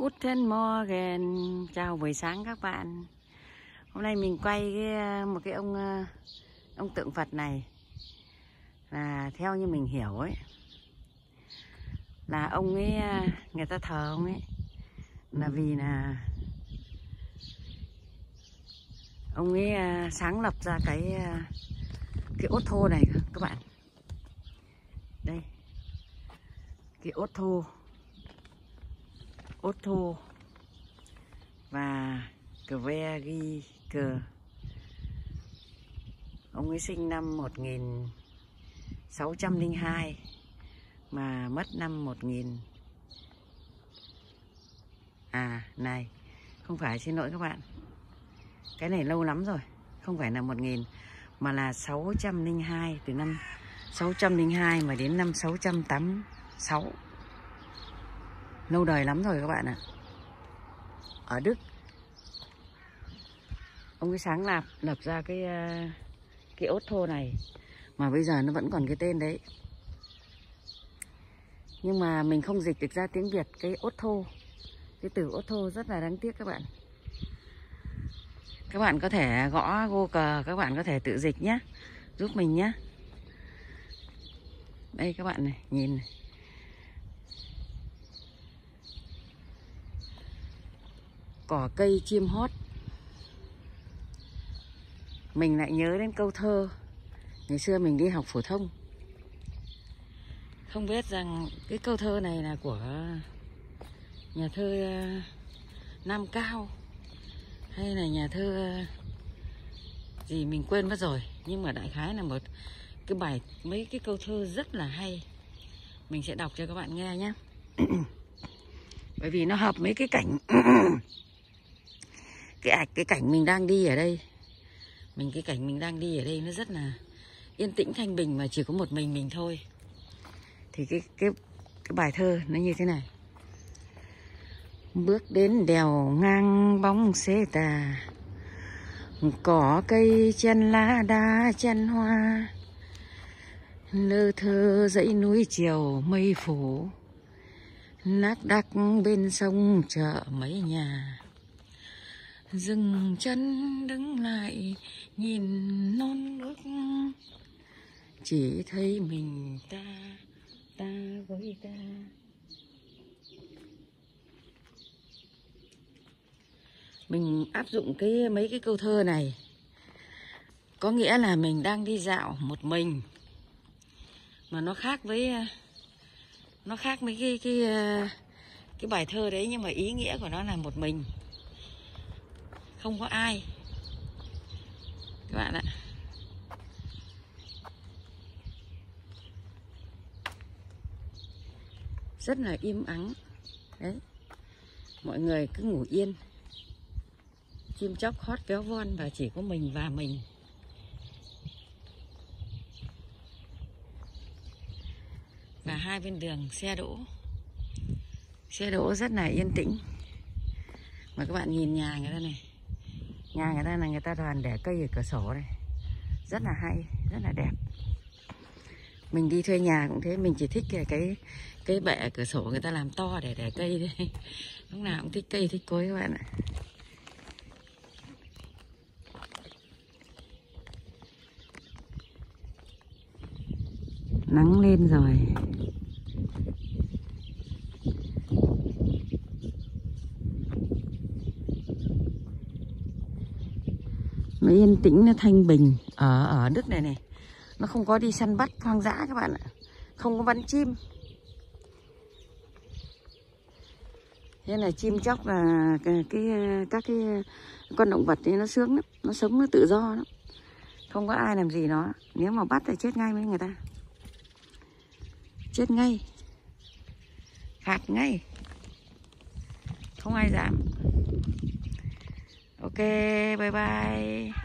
Guten Morgen, chào buổi sáng các bạn. Hôm nay mình quay cái một cái ông ờ, ông tượng Phật này là theo như mình hiểu ấy là ông ấy ờ, người ta thờ ông ấy là vì là ông ấy ờ, sáng lập ra cái cái ốt thô này các bạn. Đây. Cái ốt thô Otto. Và cờ cờ ông ấy sinh năm 1602 mà mất năm 1000 à này, không phải, xin lỗi các bạn. Cái này lâu lắm rồi, không phải là 1000 mà là 602 từ năm 602 mà đến năm 686 lâu đời lắm rồi các bạn ạ. Ở Đức, ông ấy sáng lập lập ra cái ờ, cái ốt thô này, mà bây giờ nó vẫn còn cái tên đấy. Nhưng mà mình không dịch được ra tiếng Việt cái ốt thô. Cái từ ốt thô rất là đáng tiếc các bạn. Các bạn có thể gõ Google, các bạn có thể tự dịch nhé. Giúp mình nhé. Đây các bạn này, nhìn này. Cỏ cây chim hót. Mình lại nhớ đến câu thơ ngày xưa mình đi học phổ thông. Không biết rằng cái câu thơ này là của nhà thơ ờ, Nam Cao hay là nhà thơ ờ, gì mình quên mất rồi. Nhưng mà đại khái là một cái bài mấy cái câu thơ rất là hay. Mình sẽ đọc cho các bạn nghe nhé. Bởi vì nó hợp mấy cái cảnh cái cái cảnh mình đang đi ở đây. Mình, cái cảnh mình đang đi ở đây nó rất là yên tĩnh, thanh bình mà chỉ có một mình mình thôi. Thì cái cái cái bài thơ nó như thế này. Bước đến đèo ngang bóng xế tà, cỏ cây chân lá đá chân hoa. Lơ thơ dãy núi chiều mây phủ, nát đắc bên sông chợ mấy nhà dừng chân đứng lại, nhìn non nước. Chỉ thấy mình ta ta với ta. Mình áp dụng cái, mấy cái câu thơ này. Có nghĩa là mình đang đi dạo một mình, mà nó khác với, nó khác với cái cái cái bài thơ đấy, nhưng mà ý nghĩa của nó là một mình không có ai. Các bạn ạ. Rất là im ắng. Đấy. Mọi người cứ ngủ yên. Chim chóc hót kéo von và chỉ có mình và mình. Và hai bên đường xe đỗ. Xe đỗ rất là yên tĩnh. Mà các bạn nhìn nhà người ta này nhà người ta là người ta toàn để cây ở cửa sổ này. Rất là hay, rất là đẹp. Mình đi thuê nhà cũng thế, mình chỉ thích cái cái cái bệ cửa sổ người ta làm to để để cây đấy lúc nào cũng thích cây, thích cối các bạn ạ. Nắng lên rồi. Nó yên tĩnh nó thanh bình ở ở Đức này này. Nó không có đi săn bắt hoang dã các bạn ạ. Không có bắn chim. Thế là chim chóc là cái, cái các cái con động vật ấy nó sướng lắm nó sống nó tự do lắm. Không có ai làm gì nó. Nếu mà bắt thì chết ngay với người ta. Chết ngay. Phạt ngay. Không ai dám ok bye bye.